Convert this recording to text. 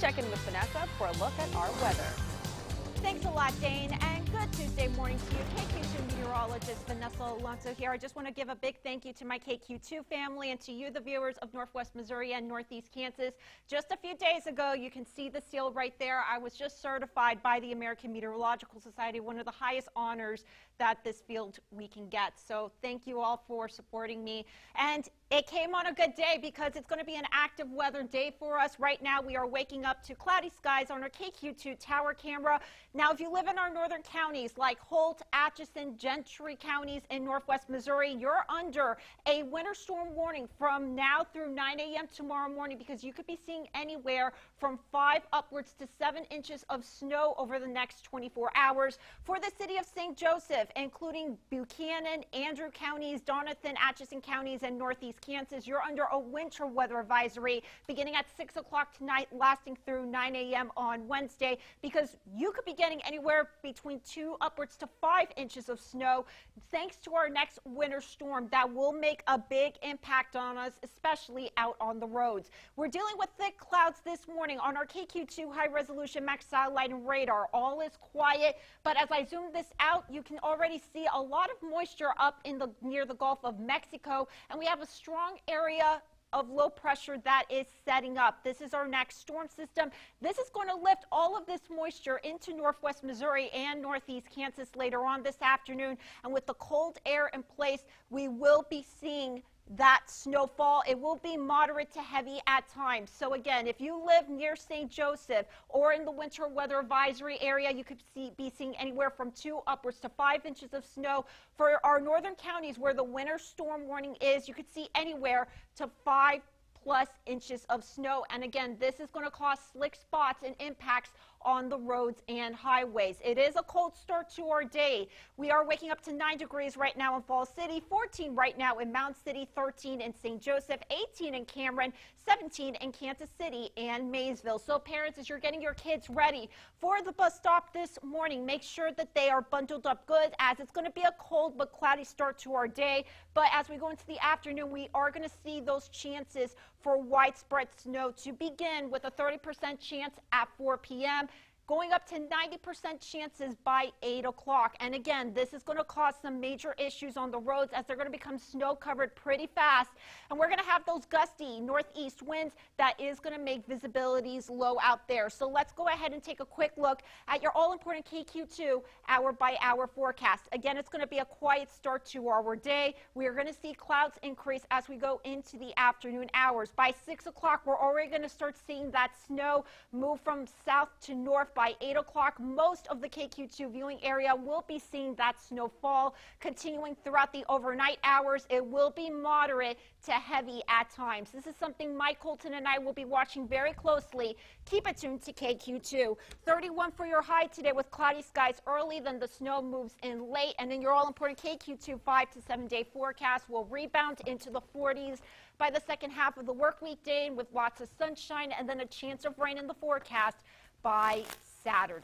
check in with Vanessa for a look at our weather. Thanks a lot, Dane, and good Tuesday morning to you. KQ2 meteorologist Vanessa Alonso here. I just want to give a big thank you to my KQ2 family and to you, the viewers of Northwest Missouri and Northeast Kansas. Just a few days ago, you can see the seal right there. I was just certified by the American Meteorological Society, one of the highest honors that this field we can get. So thank you all for supporting me. And it came on a good day because it's going to be an active weather day for us. Right now, we are waking up to cloudy skies on our KQ2 tower camera. Now, if you live in our northern counties like Holt, Atchison, Gentry counties in northwest Missouri, you're under a winter storm warning from now through 9 a.m. tomorrow morning because you could be seeing anywhere from 5 upwards to 7 inches of snow over the next 24 hours. For the city of St. Joseph, including Buchanan, Andrew counties, Doniphan, Atchison counties, and northeast Kansas, you're under a winter weather advisory beginning at 6 o'clock tonight, lasting through 9 a.m. on Wednesday because you could be getting anywhere between 2 upwards to 5 inches of snow thanks to our next winter storm that will make a big impact on us, especially out on the roads. We're dealing with thick clouds this morning on our KQ2 high resolution max satellite and radar. All is quiet, but as I zoom this out, you can already see a lot of moisture up in the near the Gulf of Mexico, and we have a strong area of low pressure that is setting up. This is our next storm system. This is going to lift all of this moisture into northwest Missouri and northeast Kansas later on this afternoon. And with the cold air in place, we will be seeing that snowfall. It will be moderate to heavy at times. So again, if you live near St. Joseph or in the winter weather advisory area, you could see, be seeing anywhere from two upwards to five inches of snow. For our northern counties where the winter storm warning is, you could see anywhere to five plus inches of snow. And again, this is going to cause slick spots and impacts on the roads and highways. It is a cold start to our day. We are waking up to 9 degrees right now in Falls City, 14 right now in Mound City, 13 in St. Joseph, 18 in Cameron, 17 in Kansas City and Maysville. So parents, as you're getting your kids ready for the bus stop this morning, make sure that they are bundled up good as it's going to be a cold but cloudy start to our day. But as we go into the afternoon, we are going to see those chances for widespread snow to begin with a 30% chance at 4 p.m going up to 90% chances by 8 o'clock. And again, this is going to cause some major issues on the roads as they're going to become snow covered pretty fast. And we're going to have those gusty northeast winds that is going to make visibilities low out there. So let's go ahead and take a quick look at your all important KQ2 hour by hour forecast. Again, it's going to be a quiet start to our day. We are going to see clouds increase as we go into the afternoon hours. By 6 o'clock, we're already going to start seeing that snow move from south to north by 8 o'clock, most of the KQ2 viewing area will be seeing that snowfall continuing throughout the overnight hours. It will be moderate to heavy at times. This is something Mike Colton and I will be watching very closely. Keep it tuned to KQ2. 31 for your high today with cloudy skies early, then the snow moves in late, and then your all-important KQ2 5 to 7 day forecast will rebound into the 40s by the second half of the work week day with lots of sunshine and then a chance of rain in the forecast by Saturday.